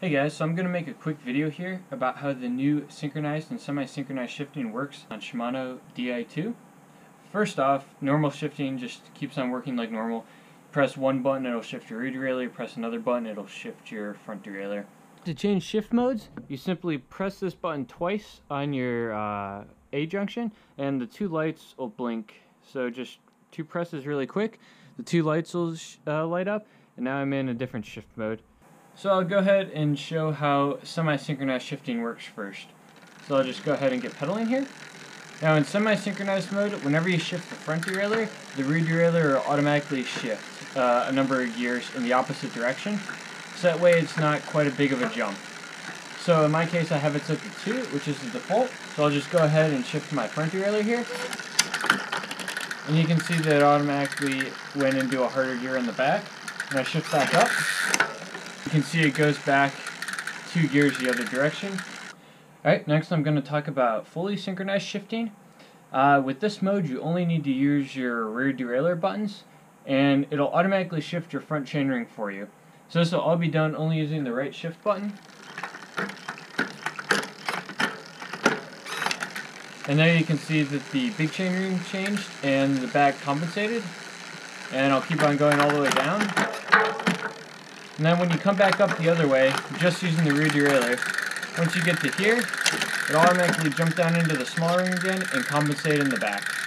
Hey guys, so I'm going to make a quick video here about how the new synchronized and semi-synchronized shifting works on Shimano Di2. First off, normal shifting just keeps on working like normal. Press one button, it'll shift your rear derailleur. Press another button, it'll shift your front derailleur. To change shift modes, you simply press this button twice on your uh, A junction, and the two lights will blink. So just two presses really quick, the two lights will uh, light up, and now I'm in a different shift mode. So I'll go ahead and show how semi-synchronized shifting works first. So I'll just go ahead and get pedaling here. Now in semi-synchronized mode, whenever you shift the front derailleur, the rear derailleur will automatically shift uh, a number of gears in the opposite direction. So that way it's not quite a big of a jump. So in my case I have it set to 2, which is the default. So I'll just go ahead and shift my front derailleur here. And you can see that it automatically went into a harder gear in the back. And I shift back up, you can see it goes back two gears the other direction. Alright, next I'm going to talk about fully synchronized shifting. Uh, with this mode, you only need to use your rear derailleur buttons, and it'll automatically shift your front chainring for you. So this will all be done only using the right shift button. And there you can see that the big chainring changed and the back compensated. And I'll keep on going all the way down. And then when you come back up the other way, just using the rear derailleur, once you get to here, it automatically jump down into the small ring again and compensate in the back.